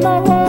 my way.